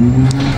Mm-hmm.